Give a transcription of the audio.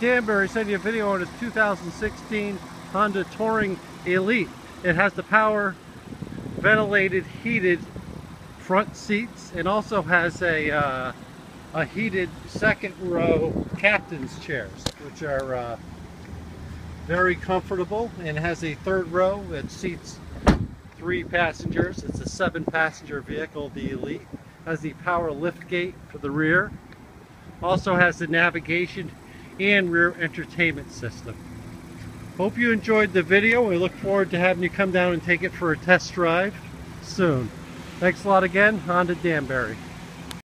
Danbury sent you a video on his 2016 Honda Touring Elite. It has the power ventilated heated front seats and also has a uh, a heated second row captain's chairs which are uh, very comfortable and has a third row that seats three passengers. It's a seven passenger vehicle, the Elite. Has the power lift gate for the rear. Also has the navigation and rear entertainment system. Hope you enjoyed the video. We look forward to having you come down and take it for a test drive soon. Thanks a lot again, Honda Danbury.